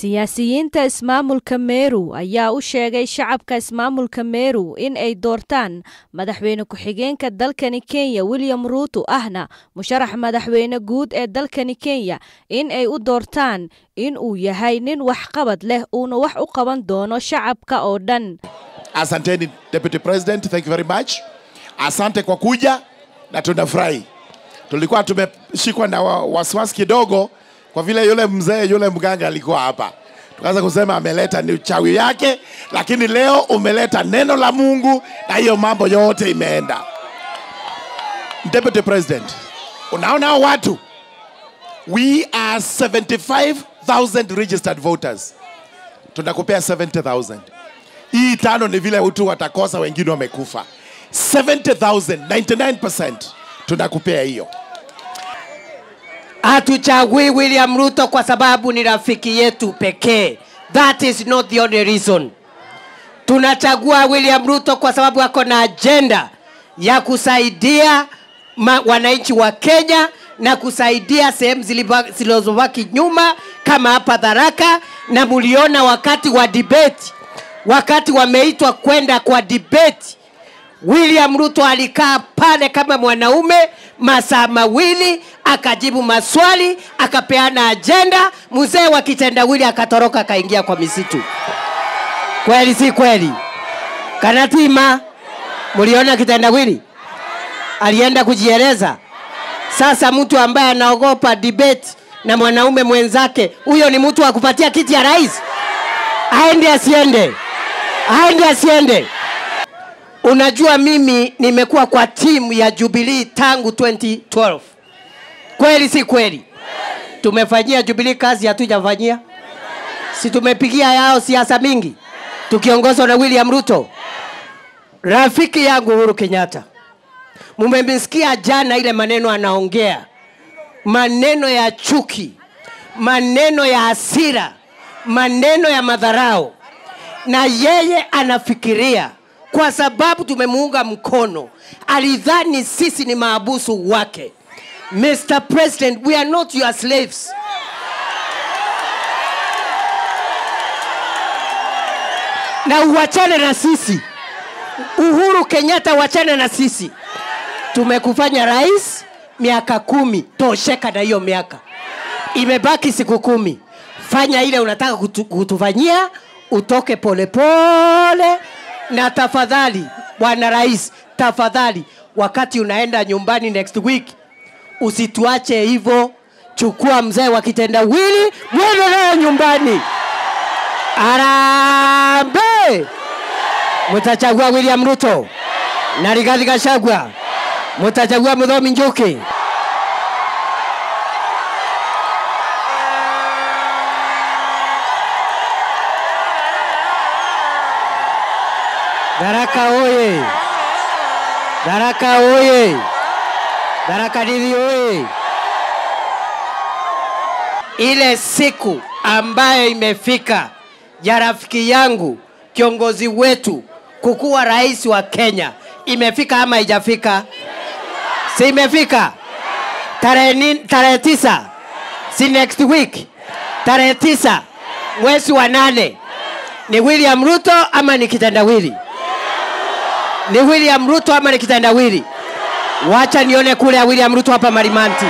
siyaasiyiinta ismaamulka meru ayaa u sheegay shacabka ismaamulka meru in ay doortaan madaxweyne ku-xigeenka dalkani kenya william ruuto ahna musharax madaxweyne guud ee dalkani kenya in ay u doortaan in uu yahay nin waxqabad leh uuna wax u qaban doono shacabka oo dhan Asanteni Deputy President, thank you very much. Asante kwa kuja na tunafurahi. Tulikuwa tumeshikwa na wa- wasiwasi kidogo kwa vile yule mzee yule mganga alikuwa hapa, tukaanza kusema ameleta ni uchawi yake, lakini leo umeleta neno la Mungu na hiyo mambo yote imeenda. Deputy President, unaona hao watu, we are 75,000 registered voters, tunakupea 70,000 hii tano ni vile utu watakosa, wengine wamekufa. 70,000 99% tunakupea hiyo. Hatuchagui William Ruto kwa sababu ni rafiki yetu pekee. That is not the only reason. Tunachagua William Ruto kwa sababu ako na agenda ya kusaidia wananchi wa Kenya na kusaidia sehemu zilizobaki nyuma kama hapa Tharaka, na muliona wakati wa debate, wakati wameitwa kwenda kwa debate William Ruto alikaa pale kama mwanaume masaa mawili akajibu maswali akapeana ajenda. Mzee wa kitendawili akatoroka akaingia kwa misitu. Kweli si kweli? Kanatima, mliona kitendawili alienda kujieleza. Sasa mtu ambaye anaogopa debate na mwanaume mwenzake, huyo ni mtu wa kupatia kiti ya rais? Aende asiende? Aende asiende? Unajua mimi nimekuwa kwa timu ya Jubilee tangu 2012. Kweli si kweli? Tumefanyia Jubilee kazi hatujafanyia? Si tumepigia yao siasa mingi tukiongozwa na William Ruto. Rafiki yangu Uhuru Kenyatta, mumemsikia jana ile maneno anaongea, maneno ya chuki, maneno ya hasira, maneno ya madharau na yeye anafikiria kwa sababu tumemuunga mkono, alidhani sisi ni maabusu wake. Mr. President, we are not your slaves. Na uachane na sisi. Uhuru Kenyatta, uachane na sisi. Tumekufanya rais miaka kumi, tosheka na hiyo miaka imebaki siku kumi. Fanya ile unataka kutu, kutufanyia, utoke polepole pole. Na tafadhali bwana rais, tafadhali, wakati unaenda nyumbani next week, usituache hivyo. Chukua mzee wa kitendawili, mwende naye nyumbani. Arambe! Mutachagua William Ruto na Rigathi Gachagua, mutachagua Muthomi Njuki. Daraka oye! Daraka oye! Daraka Didi oye! Ile siku ambayo imefika ya rafiki yangu kiongozi wetu kukuwa rais wa Kenya imefika ama haijafika? Si imefika? Tarehe tarehe tisa, si next week, tarehe tisa mwezi wa nane ni William Ruto ama ni kitendawili? Ni William Ruto ama ni kitendawili? Wacha nione kule ya William Ruto hapa Marimanti.